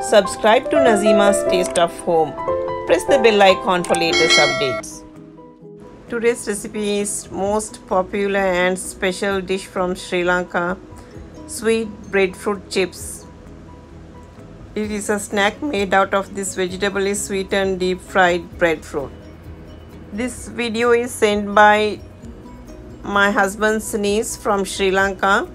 Subscribe to Nazeema's Taste of Home. Press the bell icon for latest updates. Today's recipe is most popular and special dish from Sri Lanka, sweet breadfruit chips. It is a snack made out of this vegetably sweetened deep fried breadfruit. This video is sent by my husband's niece from Sri Lanka.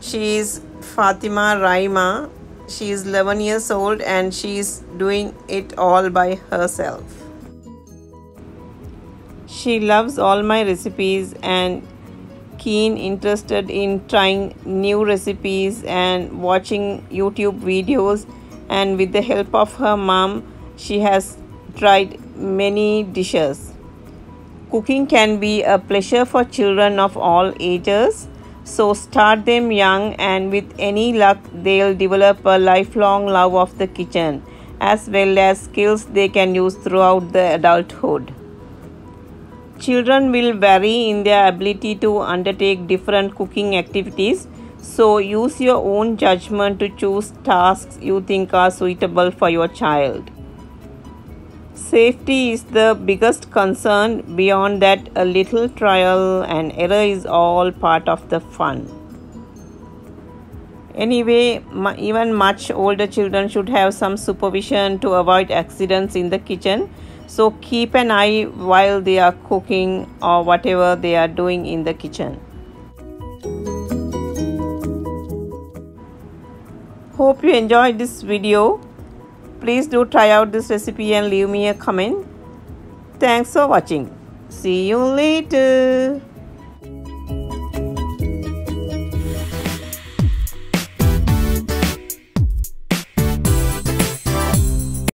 She is Fatima Raima. She is 11 years old and she is doing it all by herself. She loves all my recipes and keen interested in trying new recipes and watching YouTube videos and with the help of her mom she has tried many dishes. Cooking can be a pleasure for children of all ages. So start them young and with any luck they'll develop a lifelong love of the kitchen as well as skills they can use throughout the adulthood. Children will vary in their ability to undertake different cooking activities so use your own judgment to choose tasks you think are suitable for your child. Safety is the biggest concern. Beyond that, a little trial and error is all part of the fun. Anyway, even much older children should have some supervision to avoid accidents in the kitchen. So keep an eye while they are cooking or whatever they are doing in the kitchen. Hope you enjoyed this video. Please do try out this recipe and leave me a comment. Thanks for watching. See you later.